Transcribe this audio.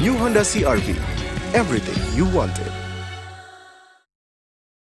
New Honda CRV. Everything you wanted.